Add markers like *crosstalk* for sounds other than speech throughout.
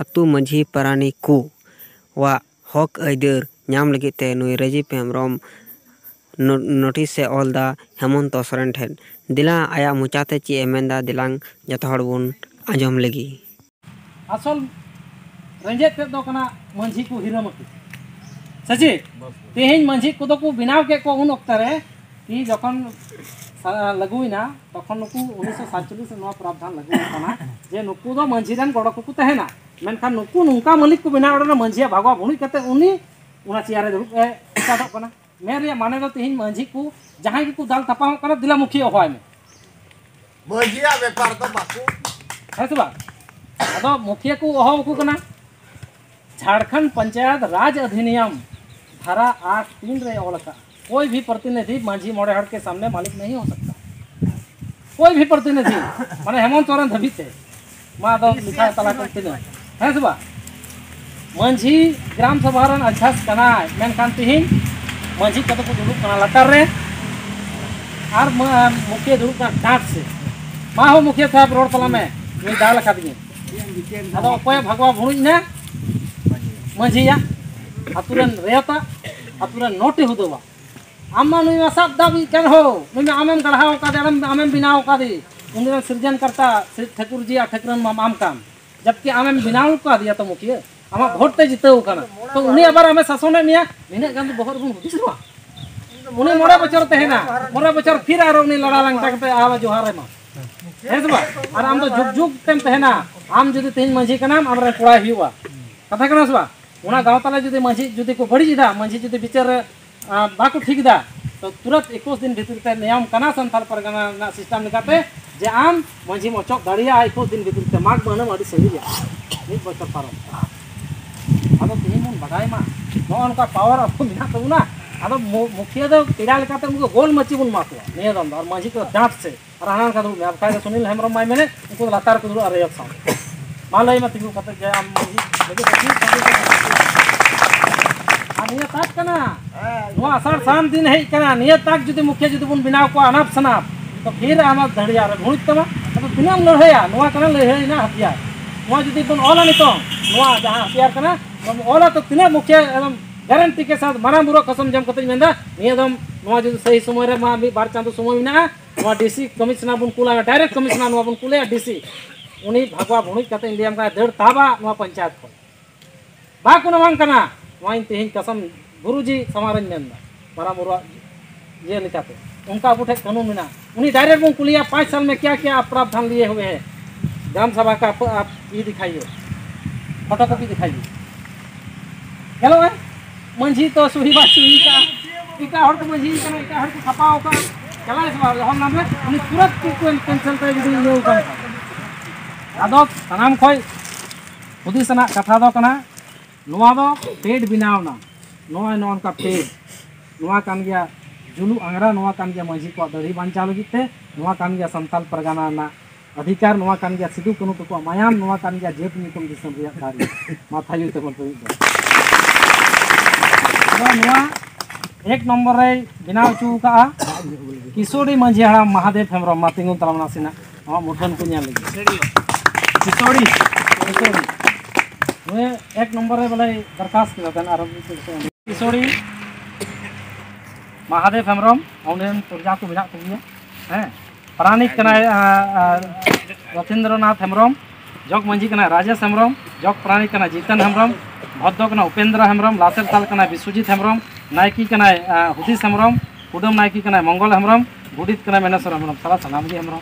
ᱟᱛᱳ ᱢᱟᱺᱡᱷᱤ ᱯᱟᱨᱟᱱᱤᱠ ᱠᱚ ᱣᱟᱜ ᱦᱚᱠ ᱟᱹᱭᱫᱟᱹᱨ ᱧᱟᱢ ᱞᱟᱹᱜᱤᱫ ᱛᱮ ᱱᱩᱭ ᱨᱟᱡᱤᱵ ᱦᱮᱢᱵᱨᱚᱢ ᱱᱳᱴᱤᱥ ᱮ ᱚᱞ ᱫᱟ ᱦᱮᱢᱚᱱᱛᱚ ᱥᱚᱨᱮᱱ ᱴᱷᱮᱱ ᱫᱮᱞᱟ ᱟᱭᱟᱜ ᱢᱚᱪᱟᱛᱮ ᱪᱮᱫ ᱮ ᱢᱮᱱᱫᱟ ᱫᱮᱞᱟᱝ ᱡᱚᱛᱚ ᱦᱚᱲ ᱵᱚᱱ ᱟᱸᱡᱚᱢ ᱞᱮᱜᱮ ᱟᱥᱚᱞ ᱨᱮᱸᱜᱮᱡ ᱛᱮᱫ ᱫᱚ ᱠᱟᱱᱟ ᱢᱟᱺᱡᱷᱤ ᱠᱚ ᱦᱤᱨᱟᱹᱢ ᱟᱠᱚ ᱥᱮ ᱛᱮᱦᱮᱧ ᱢᱟᱺᱡᱷᱤ ᱠᱚᱫᱚ ᱠᱚ ᱵᱮᱱᱟᱣ ᱠᱮᱫ ᱠᱚ ᱩᱱ ᱚᱠᱛᱚ ᱨᱮ कि जखन लगूना तखन नुकु उन्नीस सातचल्लिस प्रावधान लगुना जे नुकु दो मांझी रन गड़ो को तहना मेनखान नुकु नुका मालिक को बना ऑर्डर मांझिया भगवा भूणी करते उनी दुर्ब ए उकादक कना माने दो तेहिन मांझी को जहाँ के को दाल तपाओ कर दिला मुखी होय में मांझिया मुखिया को ओहो झारखंड पंचायत राज अधिनियम धारा 8 3 रे ऑल का कोई भी प्रतिनिधि मांझी मोड़ेहट के सामने मालिक नहीं हो सकता। कोई भी प्रतिनिधि मैंने हेमंत सोरेन धबी थे माधव लिखा तला करते हैं। सुबह? मांझी ग्राम सभा रन अभ्यास करना मेनखान तीन मांझी कत को दुड़ूब लतार रे और मुखिया दुड़ूब डाट से। माँ तो हो मुखिया साहब रोड तला में मैं दा लखा दी अदो अकोय भगवा भुड़ना मांझिया अतुरन रेता अतुरन नोटे हुदवा अम्मा नुमा सब दब जन हो? नुमा आमम गढ़ा होका दे आमेम बिना होका दे। उनमें सृजन करता श्री ठाकुर जी ठाकुर माम काम। जबकि आमेम बिना होका दिया तो मुखिए आम भोट ते जिताव तो उन्हें अब आम शासन निया, निना बहुत बन हूँ मा उन्हें मोरा बचर तहना मोरा बचर फिर आरो उन्हें लड़ा लंगटा करते आवा जोहार मा। है तो और आम तो जुग जुग तेम तहना आम जुदी तीन मंझी का नाम हमरा कोड़ा हुआ। कथा करना सुबा उना गाँव ताला जुदी मंझी, जुदी को बड़ी जिदा मंझी जुदी बिचर बाको ठीक दा। तो तुरंत 21 दिन भीतर ते नियम कना संथाल परगना ना सिस्टम निकाते जे आम मंझी मचक दाड़िया 21 दिन भीतर ते माग माडी सही जा एक बचर पारो आदो तेहन मन बडाय मा। नो पावर अब मिना तो ना। आदो मुखिया दो पेड़ा लेकाते उनको गोल मची बुन माको निया दम और मंझी को डांट से। और हाना अब सुनील हेमरम माय मैंने, उनको लतार को दुब अरे मालय मा तिगु कते जे आम मंझी असार साम दिन है निया ताक जुदी मुखिया जुदी बुन बिनाव को अनाप सनाप तो फिर आमा धड़िया रे भुणित तमा। तो तिनाम लड़हया, नोआ कना लड़हय ना हथियार। नोआ जुदी बुन ओला नितो हथियार ओला तो तिना मुखिया एकदम गारंटी के साथ मारा मुरो कसम जम दम नोआ सही समय बार चांदो समय नोआ डीसी कमिश्नर बुन कुला डायरेक्ट कमिश्नर बुन कुले डीसी उनी भागवा में दड़ ताबा पंचायत को। बा कोनो कना वहीं तेहन कसम गुरु जी समारन मेन मारा मुरुआ ये लिखाते उनका अब कानून मिना उन्हीं डायरेक्ट में कुलिया पाँच साल में क्या क्या प्रावधान लिए हुए हैं ग्राम सभा का आप आप ये दिखाइए फ़ोटो कॉपी दिखाइए हेलो है मंझी तो सुही बात सुही का इका हर को मंझी का इका हर को खपा होगा चला इस बार हम नाम है उन्हीं तुरंत को कैंसिल कर दी ये होगा आदो सनाम खोई खुदी सना कथा दो कना ᱱᱚᱣᱟ ᱫᱚ ᱯᱮᱰ ᱵᱮᱱᱟᱣᱱᱟ ᱱᱚᱣᱟ ᱱᱚᱝᱠᱟ ᱯᱮᱰ ᱱᱚᱣᱟ ᱠᱟᱱ ᱜᱮᱭᱟ ᱡᱩᱞᱩ ᱟᱝᱜᱽᱨᱟ ᱱᱚᱣᱟ ᱠᱟᱱ ᱜᱮᱭᱟ ᱢᱟᱺᱡᱷᱤ ᱠᱚᱣᱟᱜ ᱫᱟᱲᱮ ᱵᱟᱧᱪᱟᱣ ᱞᱟᱹᱜᱤᱫ ᱛᱮ ᱱᱚᱣᱟ ᱠᱟᱱ ᱜᱮᱭᱟ ᱥᱟᱱᱛᱟᱞ ᱯᱟᱨᱜᱟᱱᱟ ᱨᱮᱱᱟᱜ अधिकार नोआ कान गया सिद्धू कनु तको मायाम नोआ कान गया जेप नितम दिसम रिया दारी माथा यु तबन तो नोआ एक नंबर रे बिनाव चू का किशोरी मंझी हड़ा महादेव हेमरम मा तिंगुन तलाम नासिना मा मुठन को ᱧᱮᱞ लगी किशोरी किशोरी वे एक नंबर बोले दरखास्त किया किशोरी महादेव हेम्रम उन्हें तुरजा को को हैं? प्राणिक कनाय रथिन्द्रनाथ हेमरम जग कना राजेश हेमरम जग प्राणिक जीतन हेम्रम कना उपेंद्र हेमरम लासेर ताल विश्वजीत हेमरम नायकी हुदिस हेमरम कुडम नायकी मंगल हेम्रम गुडित मेनेश्वर हेमरम सारा सनाम जी हेमरम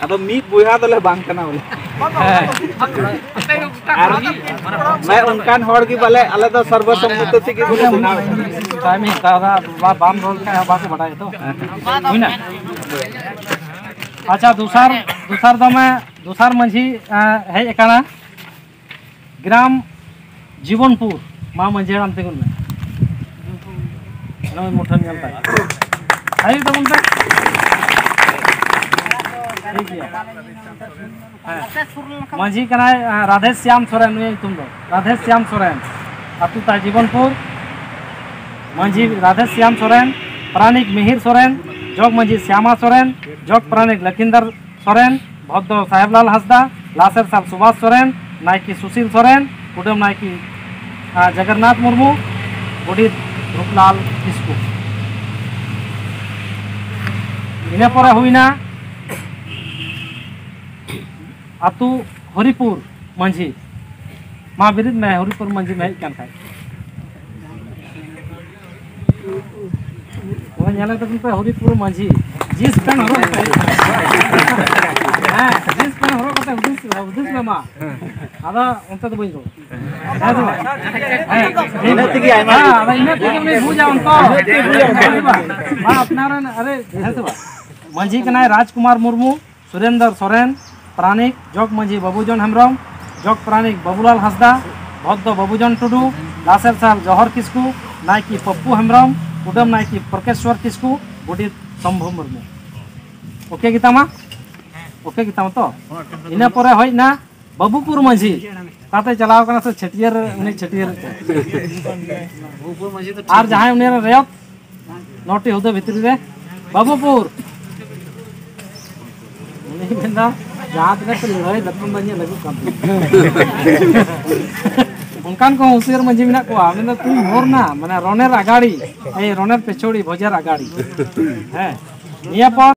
बोले मैं उनकान होड़ की बोले तो। सर्वसम्मत तो। अच्छा दूसर दूसर दो तो दूसर मंझी है ग्राम जीवनपुर, माँ मंझे नाम तेगुन में। मुठन हाई तब ठीक है। मंझी राधे श्याम सोरेन नुई तुम दो राधे श्याम सोरेन अतु ता जीवनपुर मंझी राधे श्याम सोरेन प्राणिक मिहिर सोरेन जोग मंझी श्यामा सोरेन जोग प्राणिक लखिंदर सोरेन भद्र साहेबलाल हंसदा लासेर साहब सुभाष सोरेन नायकी सुशील सोरेन कुडम नायकी जगन्नाथ मुर्मू बुढ़ित रूपलाल किस्कू इन पर आतु हरिपुर मांझी। माँ बिरीद में हरिपुर मांझी, में हजन खाए हरिपुर मांझी। जिस पेन हर जिस पेन हर उदिस उनते तो बी अपना अरे माझी राजकुमार मुर्मू, सुरेंद्र सोरेन प्राणिक, जग मजी बाबूजन हेम्रम जग प्राणिक बाबूलाल हाँसदा, भद्द बाबूजन टुडू, लासर साल जहर किस्कु, नायकी पप्पू हेम्रम उदम नायकी प्रकेश्वर किस्कु बुटी शम्भु मुर्मू। ओके गीतामा? ओके गीतामा तो? इनपर हजना बाबूपुर मजी। ताते चलाव करना से तो छटियर, उन्हें छटियर। आर जहाँ उन्हें रहे नोटी होते भीतर दे बाबूपुर। नहीं बंदा Bukan *laughs* kau usir menjimina kau, mana tuh horna, mana roner agari, eh roner pecuri, bojar agari, *laughs* eh, niapa?